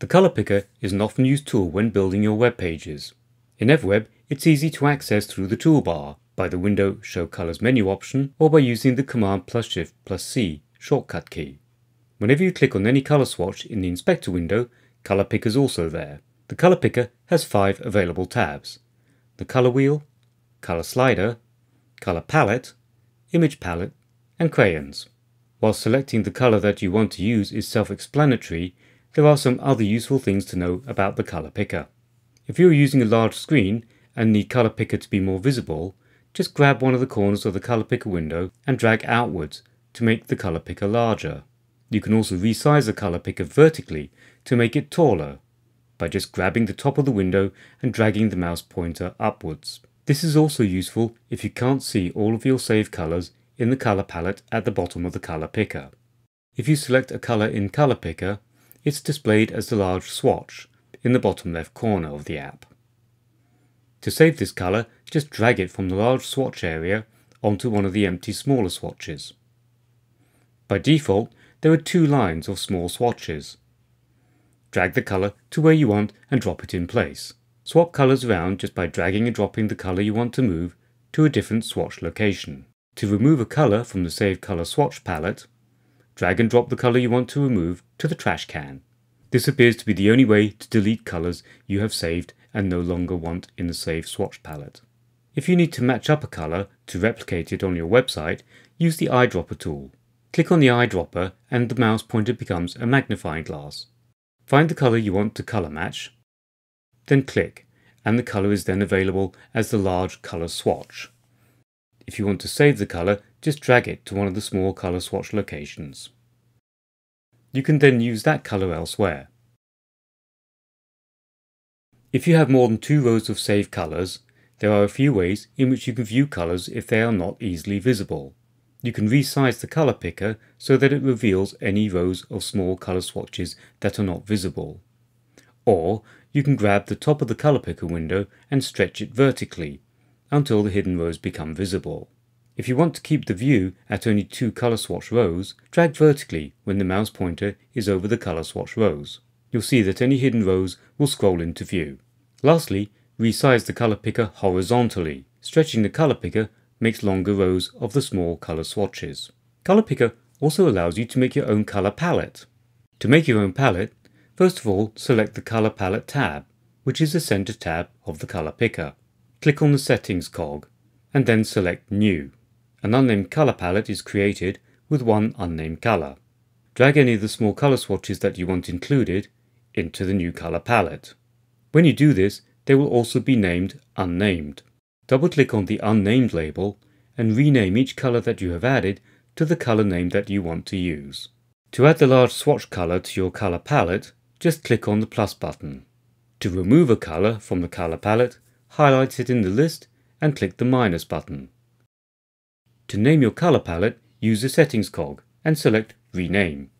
The color picker is an often used tool when building your web pages. In EverWeb, it's easy to access through the toolbar, by the window Show Colors menu option, or by using the Command plus Shift plus C shortcut key. Whenever you click on any color swatch in the inspector window, Color Picker is also there. The color picker has five available tabs. The color wheel, color slider, color palette, image palette, and crayons. While selecting the color that you want to use is self-explanatory, there are some other useful things to know about the color picker. If you are using a large screen and need color picker to be more visible, just grab one of the corners of the color picker window and drag outwards to make the color picker larger. You can also resize the color picker vertically to make it taller by just grabbing the top of the window and dragging the mouse pointer upwards. This is also useful if you can't see all of your saved colors in the color palette at the bottom of the color picker. If you select a color in color picker, it's displayed as the large swatch in the bottom left corner of the app. To save this color, just drag it from the large swatch area onto one of the empty smaller swatches. By default, there are two lines of small swatches. Drag the color to where you want and drop it in place. Swap colors around just by dragging and dropping the color you want to move to a different swatch location. To remove a color from the Save Color Swatch palette, drag and drop the color you want to remove to the trash can. This appears to be the only way to delete colors you have saved and no longer want in the Save Swatch palette. If you need to match up a color to replicate it on your website, use the eyedropper tool. Click on the eyedropper and the mouse pointer becomes a magnifying glass. Find the color you want to color match, then click, and the color is then available as the large color swatch. If you want to save the color, just drag it to one of the small color swatch locations. You can then use that color elsewhere. If you have more than two rows of saved colors, there are a few ways in which you can view colors if they are not easily visible. You can resize the color picker so that it reveals any rows of small color swatches that are not visible. Or you can grab the top of the color picker window and stretch it vertically until the hidden rows become visible. If you want to keep the view at only two color swatch rows, drag vertically when the mouse pointer is over the color swatch rows. You'll see that any hidden rows will scroll into view. Lastly, resize the color picker horizontally. Stretching the color picker makes longer rows of the small color swatches. Color picker also allows you to make your own color palette. To make your own palette, first of all select the color palette tab, which is the center tab of the color picker. Click on the Settings cog, and then select New. An unnamed color palette is created with one unnamed color. Drag any of the small color swatches that you want included into the new color palette. When you do this, they will also be named Unnamed. Double-click on the Unnamed label and rename each color that you have added to the color name that you want to use. To add the large swatch color to your color palette, just click on the plus button. To remove a color from the color palette, highlight it in the list and click the minus button. To name your color palette, use the settings cog and select rename.